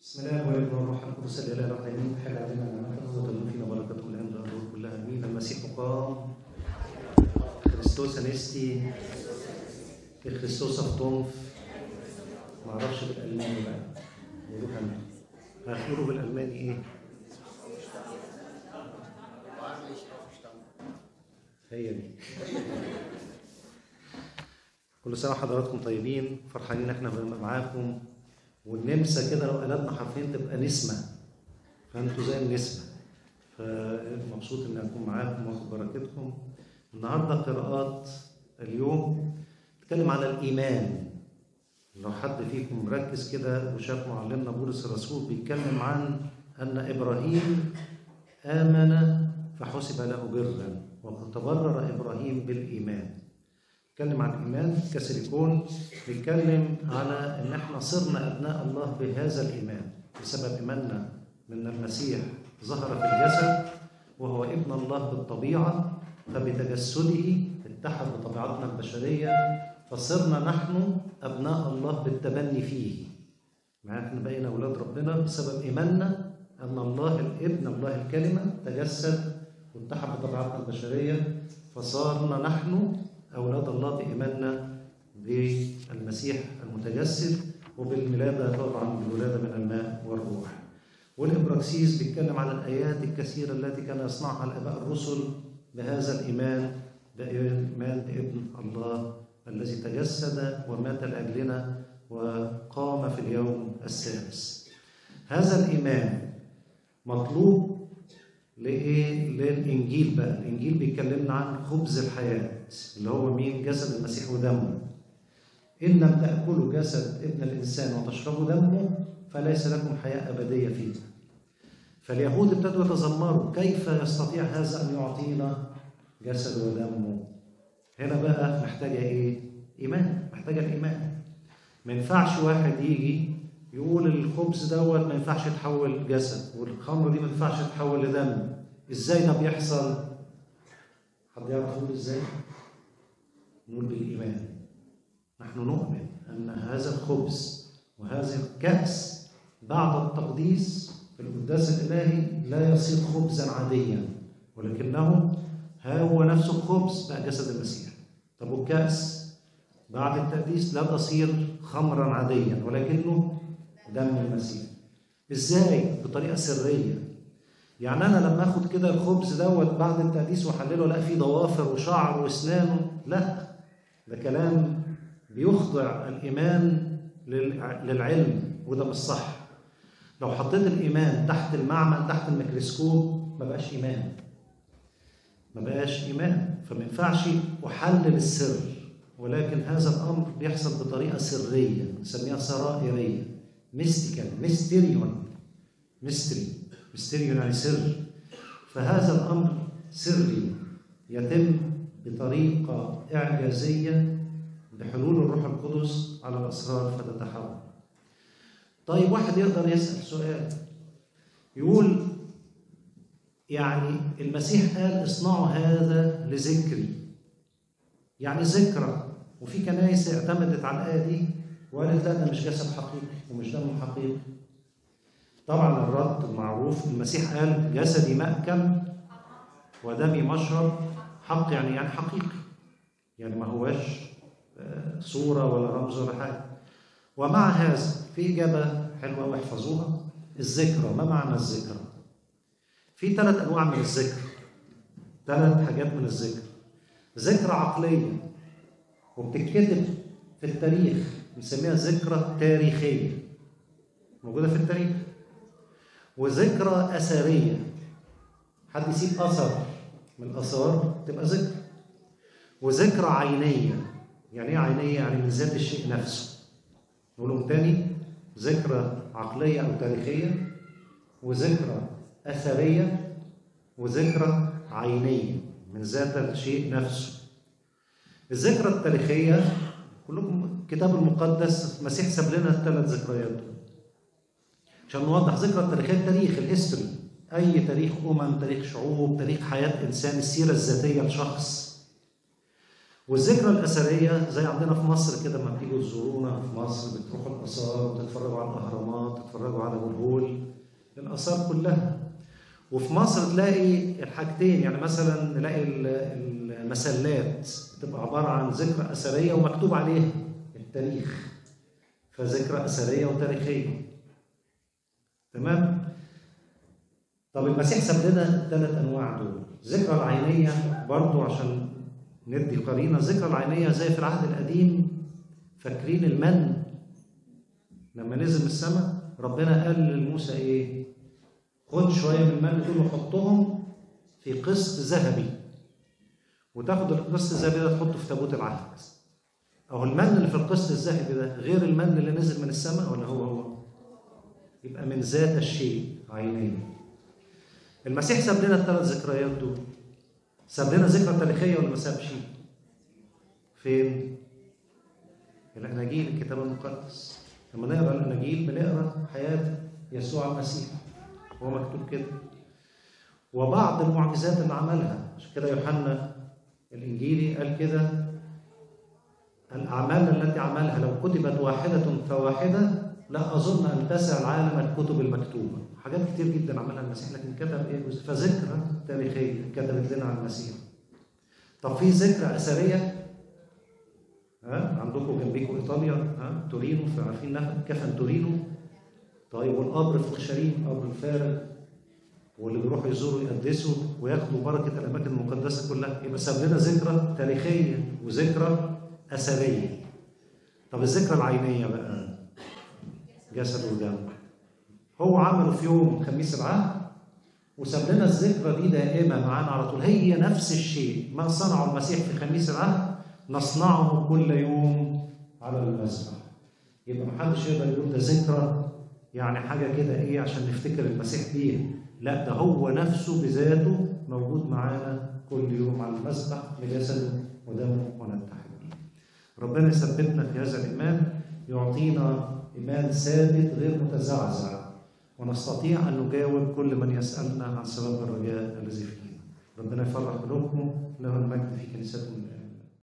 بسم الله والابن والروح القدس الاله الرحيم حل علينا نعمته فينا بركته الان والروح كلها امين المسيح قام كريستوس انستي كريستوس افتونف ما أعرفش بالالماني بقى يقولوا كمان هتقولوا بالالماني إيه؟ هي دي كل سنه وحضراتكم طيبين فرحانين إحنا معاكم والنمسا كده لو قلبنا حرفين تبقى نسمة. فأنتوا زي النسمة. فمبسوط إني أكون معاكم وأخد بركتكم. النهارده قراءات اليوم بتتكلم على الإيمان. لو حد فيكم مركز كده وشاف معلمنا بولس الرسول بيتكلم عن أن إبراهيم آمن فحسب له برا وتبرر إبراهيم بالإيمان. بيتكلم عن الايمان كسيليكون بيتكلم على إن إحنا صرنا أبناء الله بهذا الإيمان بسبب إيماننا من المسيح ظهر في الجسد وهو ابن الله بالطبيعة فبتجسده اتحد بطبيعتنا البشرية فصرنا نحن أبناء الله بالتبني فيه. مع إحنا بقينا أولاد ربنا بسبب إيماننا أن الله الابن الله الكلمة تجسد واتحد بطبيعتنا البشرية فصارنا نحن أولاد الله بإيماننا بالمسيح المتجسد وبالولادة طبعا بالولادة من الماء والروح. والإبراكسيس بيتكلم على الآيات الكثيرة التي كان يصنعها الآباء الرسل بهذا الإيمان بإيمان بابن الله الذي تجسد ومات لأجلنا وقام في اليوم السادس. هذا الإيمان مطلوب لإيه؟ للإنجيل بقى، الإنجيل بيكلمنا عن خبز الحياة اللي هو مين؟ جسد المسيح ودمه. إن لم تأكلوا جسد ابن الإنسان وتشربوا دمه فليس لكم حياة أبدية فيه. فاليهود ابتدوا يتذمروا كيف يستطيع هذا أن يعطينا جسد ودمه؟ هنا بقى محتاجة إيه؟ إيمان، محتاجة الإيمان. ما ينفعش واحد يجي يقول الخبز دوت ما ينفعش يتحول جسد والخمر دي ما ينفعش تتحول لدم. إزاي ده بيحصل حد يعرف يقول إزاي؟ نقول بالإيمان. نحن نؤمن أن هذا الخبز وهذا الكأس بعد التقديس في القداس الإلهي لا يصير خبزا عاديا ولكنه هو نفسه الخبز بقى جسد المسيح. طب والكأس بعد التقديس لا تصير خمرا عاديا ولكنه دم المسيح. إزاي؟ بطريقة سرية. يعني أنا لما آخد كده الخبز دوت بعد التقديس واحلله ألاقي فيه ضوافر وشعر وإسنان لا. ده كلام بيخضع الإيمان للعلم وده مش صح. لو حطيت الإيمان تحت المعمل تحت الميكروسكوب ما بقاش إيمان. ما بقاش إيمان. فما ينفعش أحلل السر. ولكن هذا الأمر بيحصل بطريقة سرية نسميها سرائرية. mystical μυστήριον mystery μυστήριον يعني سر فهذا الأمر سري يتم بطريقة إعجازية بحلول الروح القدس على الأسرار فتتحول. طيب واحد يقدر يسأل سؤال. يقول يعني المسيح قال اصنعوا هذا لذكري. يعني ذكرى. وفي كنايس اعتمدت على الآية دي وقالت لا ده مش جسد حقيقي ومش دم حقيقي. طبعا الرد المعروف المسيح قال جسدي مأكل ودمي مشرب حق يعني يعني حقيقي. يعني ما هواش صورة ولا رمز ولا حاجة. ومع هذا في إجابة حلوة واحفظوها الذكرى. ما معنى الذكرى؟ في ثلاث أنواع من الذكر. ثلاث حاجات من الذكر. ذكرى عقلية. وبتتكتب في التاريخ بنسميها ذكرى تاريخية. موجودة في التاريخ. وذكرى أثرية. حد يسيب أثر من الآثار تبقى ذكر وذكرى عينية. يعني إيه عينية؟ يعني من ذات الشيء نفسه. نقولهم تاني ذكرى عقلية أو تاريخية. وذكرى أثرية. وذكرى عينية. من ذات الشيء نفسه. الذكرى التاريخية كلكم الكتاب المقدس المسيح ساب لنا الثلاث ذكريات. عشان نوضح ذكرى التاريخية التاريخ الهيستوري أي تاريخ أمم تاريخ شعوب تاريخ حياة إنسان السيرة الذاتية لشخص. والذكرى الأثرية زي عندنا في مصر كده لما بتيجوا تزورونا في مصر بتروحوا الآثار وتتفرجوا على الأهرامات تتفرجوا على ابو الآثار كلها وفي مصر تلاقي الحاجتين يعني مثلا نلاقي المسلات بتبقى عبارة عن ذكرى أثرية ومكتوب عليها التاريخ. فذكرى أثرية وتاريخية. تمام؟ طب المسيح ساب لنا الثلاث أنواع دول. ذكرى العينية برضو عشان ندي قرينة. ذكرى العينية زي في العهد القديم فاكرين المن لما نزل من السماء؟ ربنا قال لموسى إيه؟ خد شوية من المن دول وحطهم في قسط ذهبي. وتاخد القسط الذهبي ده تحطه في تابوت العهد. أهو المن اللي في القسط الذهبي ده غير المن اللي نزل من السماء ولا هو هو؟ يبقى من ذات الشيء عينيا المسيح ساب لنا الثلاث ذكريات دول. ساب لنا ذكرى تاريخية ولا ما سابش؟ فين؟ الاناجيل الكتاب المقدس. لما نقرأ الاناجيل بنقرأ حياة يسوع المسيح. هو مكتوب كده. وبعض المعجزات اللي عملها عشان كده يوحنا الإنجيلي قال كده الأعمال التي عملها لو كتبت واحدة فواحدة لا أظن أن تسع العالم الكتب المكتوبة. حاجات كتير جدا عملها المسيح لكن كتب إيه؟ فذكرى تاريخية كتبت لنا عن المسيح. طب في ذكرى أثرية؟ ها؟ عندكم جنبيكم إيطاليا ها؟ تورينو عارفين كفن تورينو؟ طيب والقبر في الخشرين قبر الفارغ واللي بيروحوا يزوروا يقدسوا وياخدوا بركة الأماكن المقدسة كلها يبقى ساب لنا ذكرى تاريخية وذكرى أثرية. طب الذكرى العينية بقى؟ جسد ودم. هو عمله في يوم خميس العهد وساب لنا الذكرى دي دائمه معانا على طول. هي نفس الشيء. ما صنعه المسيح في خميس العهد نصنعه كل يوم على المذبح يبقى محدش يقدر يقول ده ذكرى يعني حاجة كده إيه عشان نفتكر المسيح بيها لا ده هو نفسه بذاته موجود معانا كل يوم على المذبح بجسده ودمه ونتحد ربنا يثبتنا في هذا الإيمان يعطينا إيمان ثابت غير متزعزع ونستطيع أن نجاوب كل من يسألنا عن سبب الرجاء الذي فينا. ربنا يفرح قلوبكم له المجد في كنيسته.